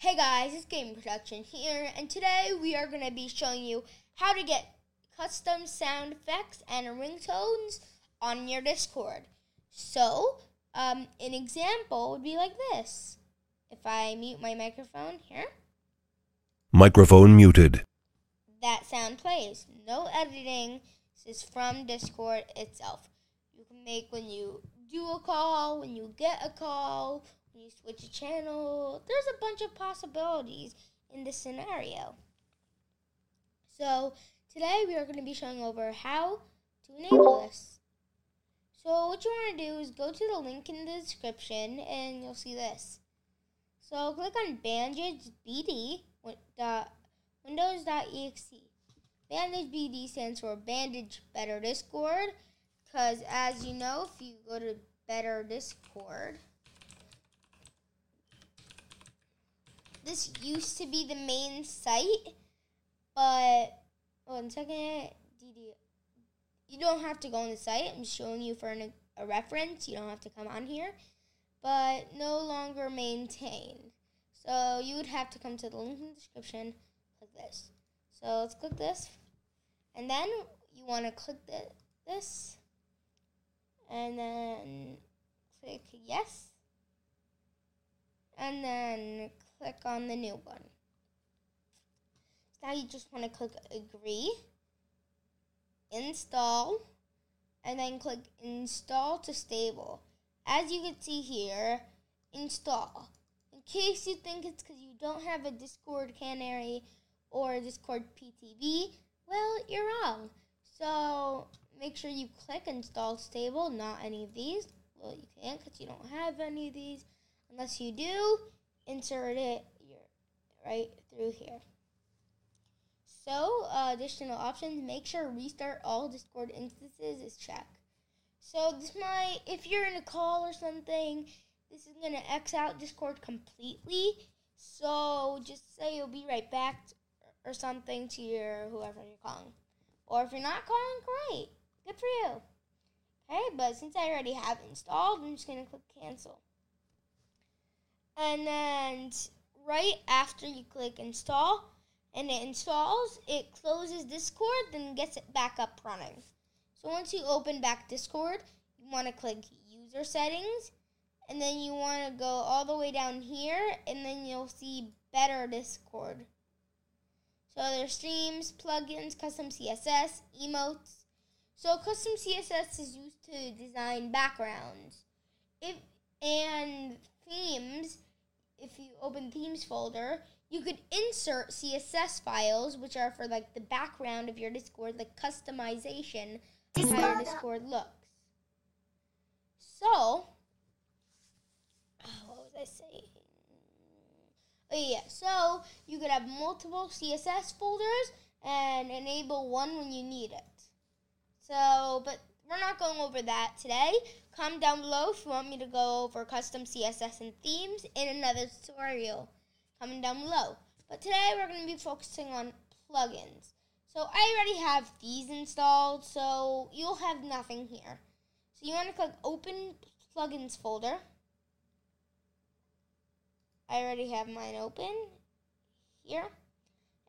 Hey guys, it's Gaming Production here, and today we are going to be showing you how to get custom sound effects and ringtones on your Discord. So, um, an example would be like this. If I mute my microphone here, Microphone muted. that sound plays. No editing. This is from Discord itself. You can make when you do a call, when you get a call, you switch a channel. There's a bunch of possibilities in this scenario. So today we are going to be showing over how to enable this. So what you want to do is go to the link in the description and you'll see this. So click on Bandaged BD Windows.exe. Bandaged BD stands for Bandaged Better Discord because as you know, if you go to Better Discord, this used to be the main site, but one second, DD. You don't have to go on the site. I'm showing you for an, a reference. You don't have to come on here, but no longer maintained. So you would have to come to the link in the description. Click this. So let's click this, and then you want to click the, this, and then click yes, and then click on the new one. Now you just want to click agree, install, and then click install to stable. As you can see here, install. In case you think it's because you don't have a Discord Canary or Discord PTB, well, you're wrong. So make sure you click install stable, not any of these. Well, you can't because you don't have any of these. Unless you do, insert it right through here. So, uh, additional options, make sure restart all Discord instances is checked. So this might, if you're in a call or something, this is gonna X out Discord completely. So just say you'll be right back or something to your whoever you're calling. Or if you're not calling, great. Good for you. Okay, but since I already have installed, I'm just gonna click cancel. And then right after you click install and it installs, it closes Discord, then gets it back up running. So once you open back Discord, you want to click user settings and then you want to go all the way down here and then you'll see better Discord. So there's streams, plugins, custom CSS, emotes. So custom CSS is used to design backgrounds. If and themes, if you open themes folder, you could insert CSS files which are for like the background of your Discord, like customization of how your Discord looks. So, oh, what was I saying? Oh yeah, so you could have multiple CSS folders and enable one when you need it. So, but we're not going over that today. Comment down below if you want me to go over custom CSS and themes in another tutorial. Comment down below. But today we're going to be focusing on plugins. So I already have these installed, so you'll have nothing here. So you want to click Open Plugins folder. I already have mine open here.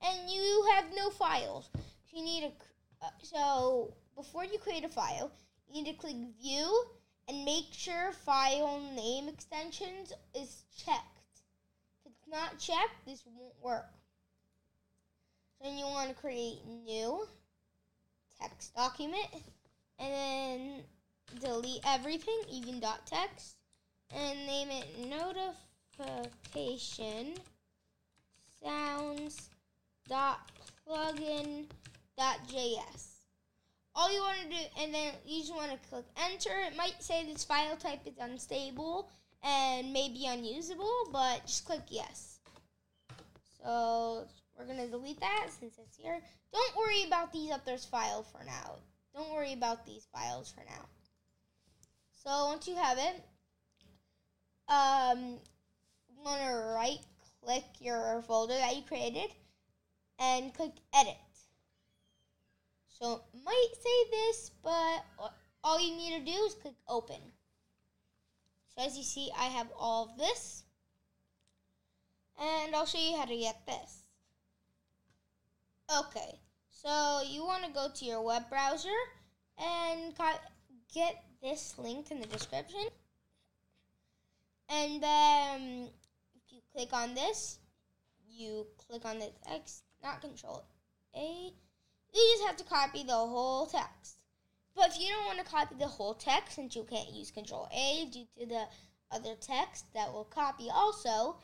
And you have no files. So you need a uh, so before you create a file, you need to click view and make sure file name extensions is checked. If it's not checked, this won't work. Then you want to create new text document and then delete everything, even dot text, and name it notification sounds dot plugin dot js. All you want to do, and then you just want to click enter. It might say this file type is unstable and maybe unusable, but just click yes. So we're going to delete that since it's here. Don't worry about these others file for now. Don't worry about these files for now. So once you have it, um, you want to right click your folder that you created and click edit. So it might say this, but all you need to do is click open. So as you see, I have all of this. And I'll show you how to get this. Okay, so you want to go to your web browser and get this link in the description. And then if you click on this, you click on the X, not Control A. You just have to copy the whole text. But if you don't want to copy the whole text, since you can't use Control A due to the other text that will copy also,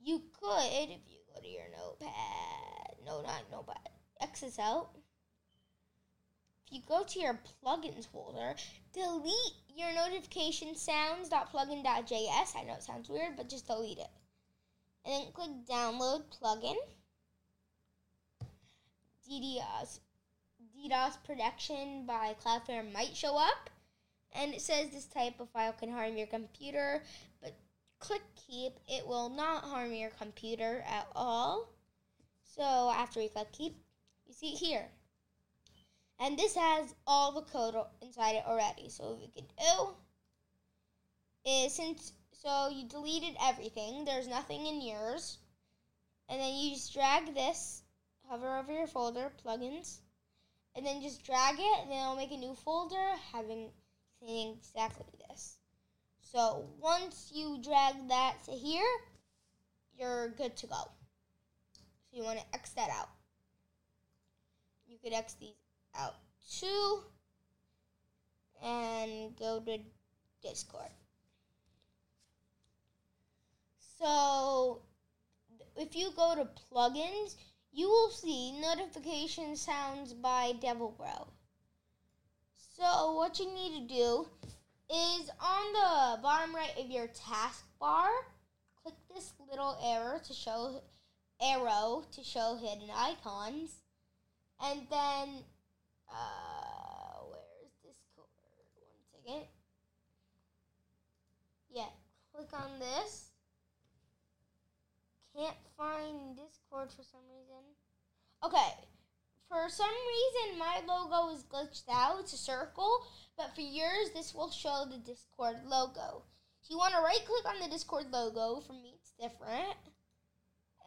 you could, if you go to your notepad, no, not notepad, X is out. If you go to your plugins folder, delete your notification sounds.plugin.js. I know it sounds weird, but just delete it. And then click download plugin. DDoS, DDoS protection by Cloudflare might show up. And it says this type of file can harm your computer, but click keep. It will not harm your computer at all. So after you click keep, you see here. And this has all the code inside it already. So what we could do is since so you deleted everything, there's nothing in yours. And then you just drag this, hover over your folder, plugins, and then just drag it, and then it'll make a new folder having saying exactly this. So once you drag that to here, you're good to go. So you want to X that out. You could X these out too and go to Discord. So if you go to plugins, you will see notification sounds by DevilBro. So what you need to do is on the bottom right of your taskbar, click this little arrow to show arrow to show hidden icons, and then uh, where is Discord? One second. Yeah, click on this. Can't find Discord for some reason. Okay, for some reason my logo is glitched out. It's a circle, but for yours, this will show the Discord logo. So you want to right click on the Discord logo. For me, it's different.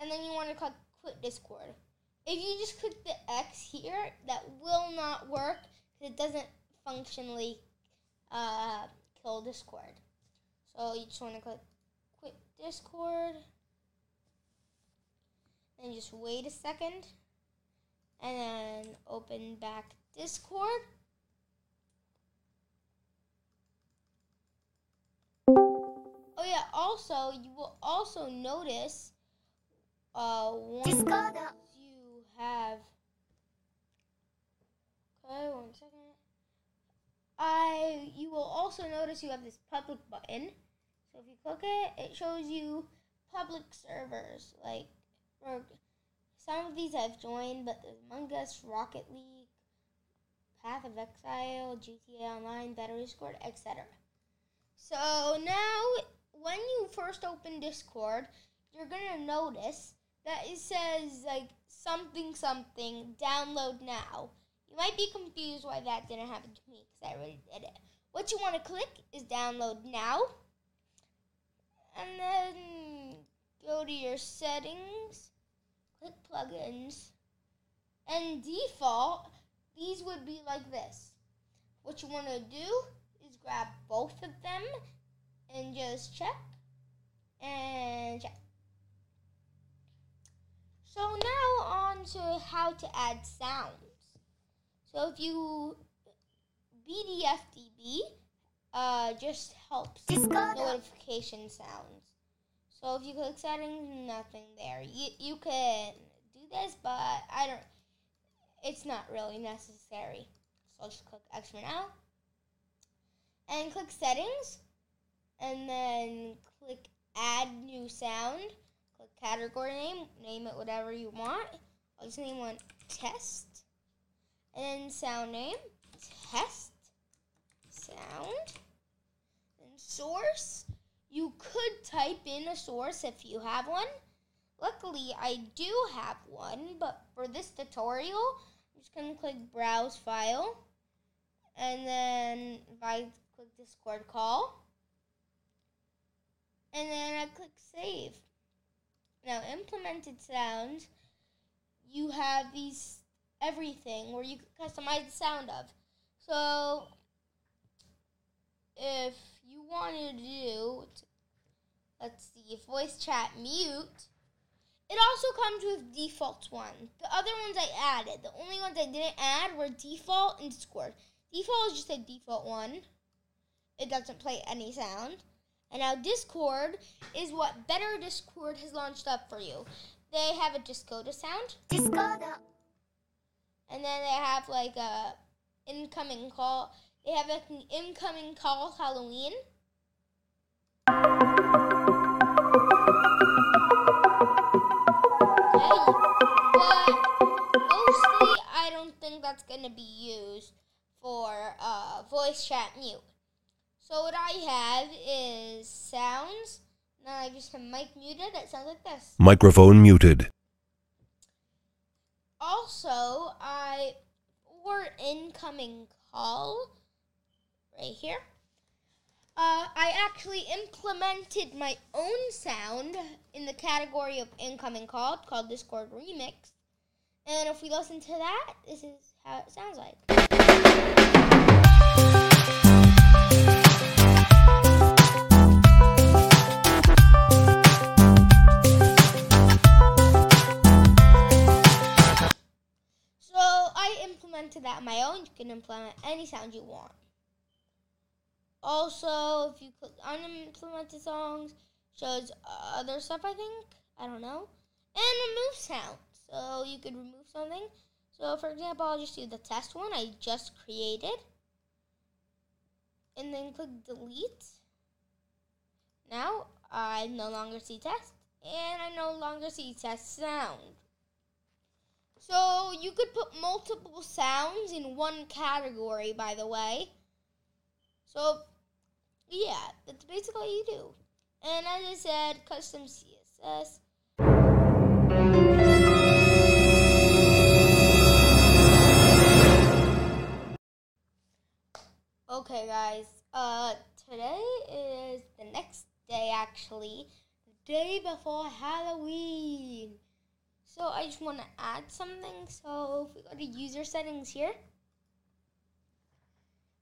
And then you want to click quit Discord. If you just click the X here, that will not work because it doesn't functionally uh, kill Discord. So you just want to click quit Discord. And just wait a second. And then open back Discord. Oh yeah, also you will also notice uh once you have Okay, one second. I you will also notice you have this public button. So if you click it, it shows you public servers like some of these I've joined, but there's Among Us, Rocket League, Path of Exile, GTA Online, Battery Discord, etc. So now, when you first open Discord, you're gonna notice that it says like something something download now. You might be confused why that didn't happen to me because I already did it. What you want to click is download now, and then go to your settings click plugins, and default, these would be like this. What you want to do is grab both of them and just check and check. So now on to how to add sounds. So if you BDFDB uh, just helps notification sounds. So if you click settings, nothing there. You you can do this, but I don't. It's not really necessary. So I'll just click for now, and click settings, and then click add new sound. Click category name, name it whatever you want. I'll just name one test, and then sound name test sound, and source you could type in a source if you have one. Luckily, I do have one, but for this tutorial, I'm just going to click Browse File, and then if I click Discord Call, and then I click Save. Now, implemented sounds, you have these everything where you can customize the sound of. So, if wanted to do, let's see, voice chat mute, it also comes with default one. The other ones I added. The only ones I didn't add were default and Discord. Default is just a default one. It doesn't play any sound. And now Discord is what Better Discord has launched up for you. They have a Discoda sound. Discoda. And then they have like a incoming call. They have like an incoming call Halloween. I that's gonna be used for uh, voice chat mute. So what I have is sounds. Now I just have mic muted. That sounds like this. Microphone muted. Also, I for incoming call right here. Uh, I actually implemented my own sound in the category of incoming call called Discord Remix. And if we listen to that, this is how it sounds like. So I implemented that on my own. You can implement any sound you want. Also, if you click unimplemented songs, shows other stuff. I think I don't know, and remove sound. So you could remove something. So for example, I'll just do the test one I just created, and then click delete. Now I no longer see test, and I no longer see test sound. So you could put multiple sounds in one category, by the way. So yeah, that's basically what you do. And as I said, custom CSS. Okay, guys. Uh, today is the next day, actually, the day before Halloween. So I just want to add something. So if we go to user settings here,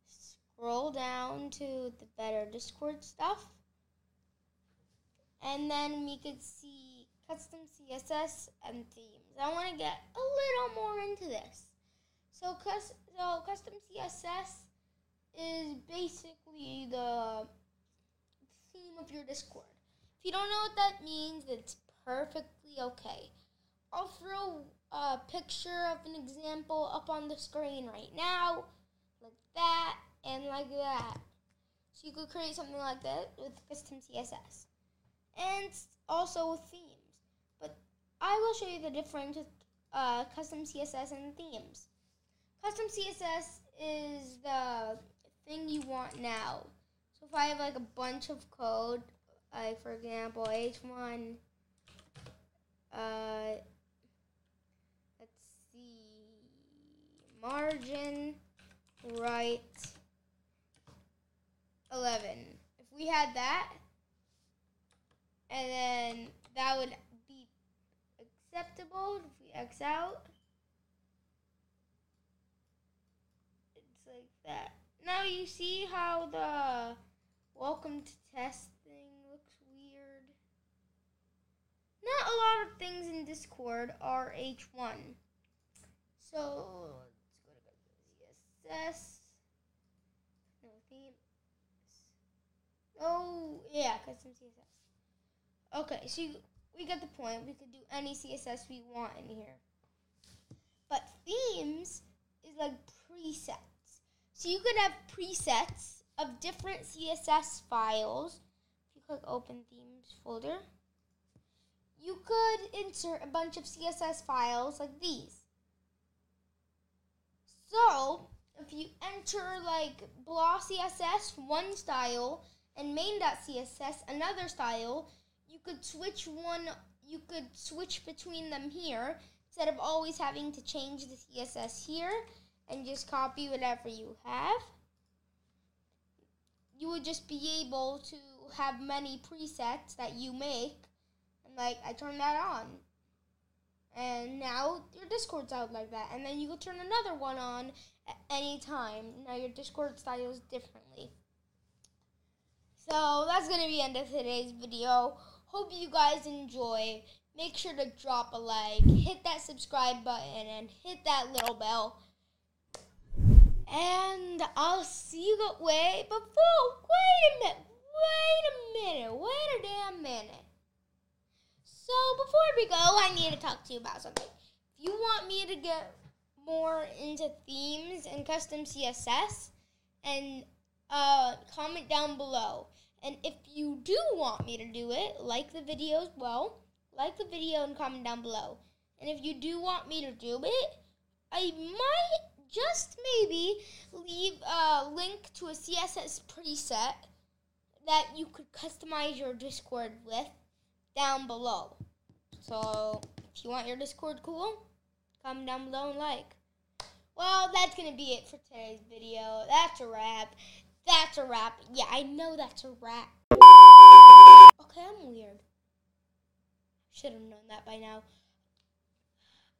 scroll down to the better Discord stuff, and then we could see custom CSS and themes. I want to get a little more into this. So, cus- so custom CSS basically the theme of your Discord. If you don't know what that means, it's perfectly okay. I'll throw a picture of an example up on the screen right now, like that and like that. So you could create something like that with custom CSS. And also with themes. But I will show you the difference with uh, custom CSS and themes. Custom CSS is the thing you want now. So if I have like a bunch of code, like for example, H1, uh, let's see, margin right 11. If we had that, and then that would be acceptable if we X out. It's like that. Now you see how the welcome to test thing looks weird. Not a lot of things in Discord are H1. So let's go to CSS. No theme. Oh yeah, custom CSS. Okay, so you, we get the point. We could do any CSS we want in here. But themes is like presets. So you could have presets of different CSS files. If you click open themes folder, you could insert a bunch of CSS files like these. So if you enter like blah CSS one style and main.css another style, you could switch one you could switch between them here instead of always having to change the CSS here and just copy whatever you have. You would just be able to have many presets that you make and like I turned that on. And now your Discord's out like that. And then you can turn another one on at any time. Now your Discord styles differently. So that's gonna be the end of today's video. Hope you guys enjoy. Make sure to drop a like, hit that subscribe button, and hit that little bell. And I'll see you go wait before wait a minute. Wait a minute. Wait a damn minute. So before we go, I need to talk to you about something. If you want me to get more into themes and custom CSS, and uh, comment down below. And if you do want me to do it, like the video as well. Like the video and comment down below. And if you do want me to do it, I might just maybe leave a link to a CSS preset that you could customize your Discord with down below. So if you want your Discord cool, comment down below and like. Well, that's going to be it for today's video. That's a wrap. That's a wrap. Yeah, I know that's a wrap. Okay, I'm weird. Should have known that by now.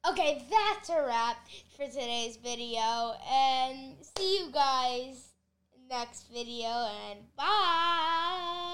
Okay, that's a wrap for today's video. And see you guys next video. And bye.